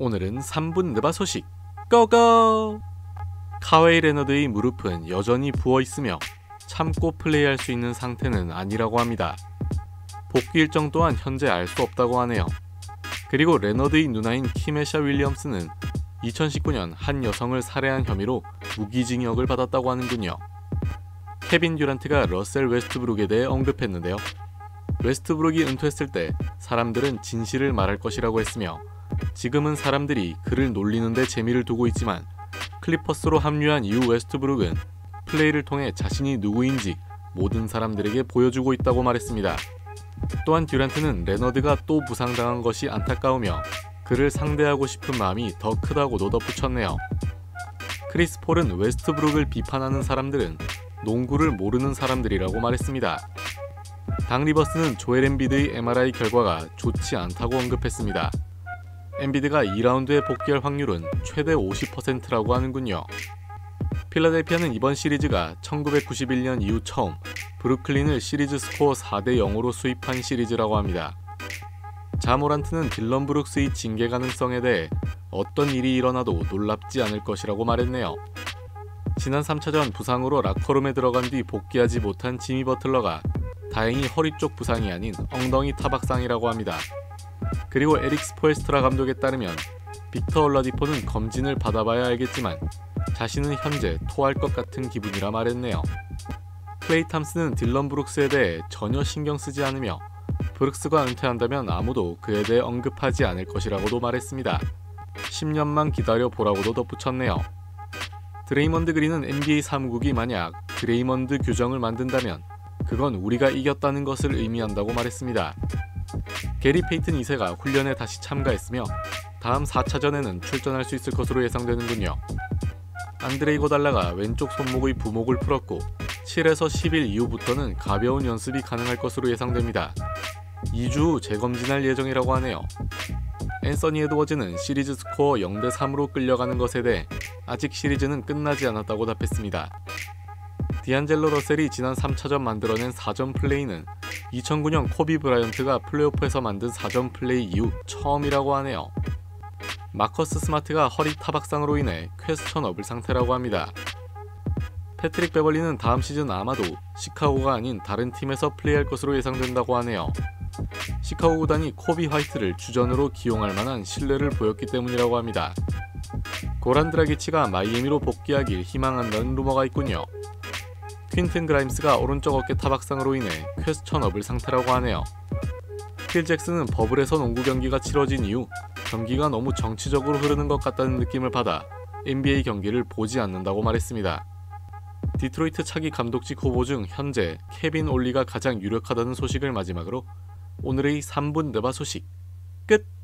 오늘은 3분 느바 소식 go go! 카웨이 레너드의 무릎은 여전히 부어 있으며 참고 플레이할 수 있는 상태는 아니라고 합니다. 복귀 일정 또한 현재 알 수 없다고 하네요. 그리고 레너드의 누나인 키메샤 윌리엄스는 2019년 한 여성을 살해한 혐의로 무기징역을 받았다고 하는군요. 케빈 듀란트가 러셀 웨스트브룩에 대해 언급했는데요. 웨스트브룩이 은퇴했을 때 사람들은 진실을 말할 것이라고 했으며 지금은 사람들이 그를 놀리는데 재미를 두고 있지만 클리퍼스로 합류한 이후 웨스트브룩은 플레이를 통해 자신이 누구인지 모든 사람들에게 보여주고 있다고 말했습니다. 또한 듀란트는 레너드가 또 부상당한 것이 안타까우며 그를 상대하고 싶은 마음이 더 크다고도 덧붙였네요. 크리스 폴은 웨스트브룩을 비판하는 사람들은 농구를 모르는 사람들이라고 말했습니다. 닥 리버스는 조엘 엠비드의 MRI 결과가 좋지 않다고 언급했습니다. 엠비드가 2라운드에 복귀할 확률은 최대 50%라고 하는군요. 필라델피아는 이번 시리즈가 1991년 이후 처음 브루클린을 시리즈 스코어 4대 0으로 sweep한 시리즈라고 합니다. 자 모란트는 딜런 브룩스의 징계 가능성에 대해 어떤 일이 일어나도 놀랍지 않을 것이라고 말했네요. 지난 3차전 부상으로 라커룸에 들어간 뒤 복귀하지 못한 지미 버틀러가 다행히 허리 쪽 부상이 아닌 엉덩이 타박상이라고 합니다. 그리고 에릭 스포엘스트라 감독에 따르면 빅터 올라디포는 검진을 받아봐야 알겠지만 자신은 현재 토할 것 같은 기분이라 말했네요. 클레이 탐슨은 딜런 브룩스에 대해 전혀 신경 쓰지 않으며 브룩스가 은퇴한다면 아무도 그에 대해 언급하지 않을 것이라고도 말했습니다. 10년만 기다려 보라고도 덧붙였네요. 드레이먼드 그린은 NBA 사무국이 만약 드레이먼드 규정을 만든다면 그건 우리가 이겼다는 것을 의미한다고 말했습니다. 게리 페이튼 2세가 훈련에 다시 참가했으며 다음 4차전에는 출전할 수 있을 것으로 예상되는군요. 안드레이 고달라가 왼쪽 손목의 부목을 풀었고 7에서 10일 이후부터는 가벼운 연습이 가능할 것으로 예상됩니다. 2주 후 재검진할 예정이라고 하네요. 앤서니 에드워즈는 시리즈 스코어 0대 3으로 끌려가는 것에 대해 아직 시리즈는 끝나지 않았다고 답했습니다. 디안젤로 러셀이 지난 3차전 만들어낸 4점 플레이는 2009년 코비 브라이언트가 플레이오프에서 만든 4점 플레이 이후 처음이라고 하네요. 마커스 스마트가 허리 타박상으로 인해 questionable 상태라고 합니다. 패트릭 베벌리는 다음 시즌 아마도 시카고가 아닌 다른 팀에서 플레이할 것으로 예상된다고 하네요. 시카고 구단이 코비 화이트를 주전으로 기용할 만한 신뢰를 보였기 때문이라고 합니다. 고란 드라기치가 마이애미로 복귀하길 희망한다는 루머가 있군요. 퀸튼 그라임스가 오른쪽 어깨 타박상으로 인해 questionable 상태라고 하네요. 필 잭슨은 버블에서 농구 경기가 치러진 이후 경기가 너무 정치적으로 흐르는 것 같다는 느낌을 받아 NBA 경기를 보지 않는다고 말했습니다. 디트로이트 차기 감독직 후보 중 현재 케빈 올리가 가장 유력하다는 소식을 마지막으로 오늘의 3분 느바 소식 끝!